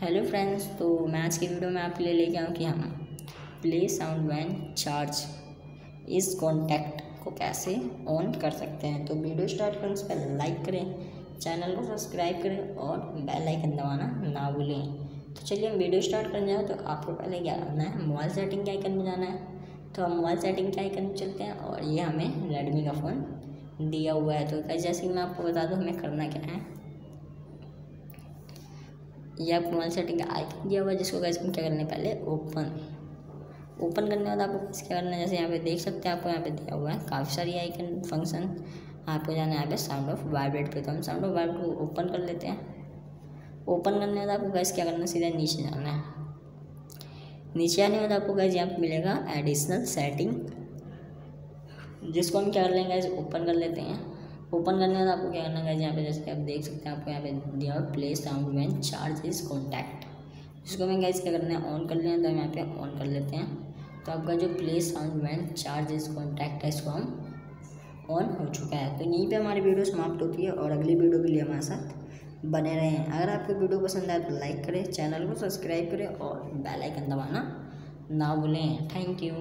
Hello friends तो मैं आज की वीडियो में आपके लिए लेके आऊँ कि हम प्ले साउंड वैन चार्ज इस कॉन्टैक्ट को कैसे ऑन कर सकते हैं। तो वीडियो स्टार्ट करने से पहले लाइक करें, चैनल को सब्सक्राइब करें और बेल आइकन दबाना ना भूलें। तो चलिए हम वीडियो स्टार्ट करने जाए। तो आपको पहले क्या करना है, मोबाइल सेटिंग के आइकन में जाना है। तो हम मोबाइल सेटिंग के आइकन में चलते हैं और ये हमें रेडमी का फ़ोन दिया हुआ है। तो जैसे कि मैं आपको बता दूँ, हमें करना क्या है ये आपको मोबाइल सेटिंग का आइकन दिया हुआ है, जिसको कैसे क्या करना है पहले? ओपन ओपन करने के बाद आपको क्या करना है जैसे यहाँ पे देख सकते हैं, आपको यहाँ पे दिया हुआ है काफ़ी सारी आइकन फ़ंक्शन आपको जाना है यहाँ पे साउंड ऑफ़ वाइब्रेट पे तो हम साउंड ऑफ़ वाइब्रेट को ओपन कर लेते हैं. ओपन करने के बाद आपको कैसे क्या करना है, सीधा नीचे जाना है. नीचे आने के बाद आपको कैसे यहाँ पे मिलेगा एडिशनल सेटिंग जिसको हम क्या कर लेंगे ओपन कर लेते हैं. ओपन करने के आपको क्या करना है यहाँ पे जैसे आप देख सकते हैं, आपको यहाँ पे दिया play sound when charge is contact जिसको हमें गैस क्या करना है ऑन कर लेना तो हम यहाँ पे ऑन कर लेते हैं। तो आपका जो play sound when charge is contact है, इसको हम ऑन हो चुका है। तो यहीं पे हमारी वीडियो समाप्त होती है और अगली वीडियो के लिए हमारे साथ बने रहें। अगर आपको वीडियो पसंद आए तो लाइक करें चैनल को सब्सक्राइब करें और बेल आइकन दबाना ना भूलें। Thank you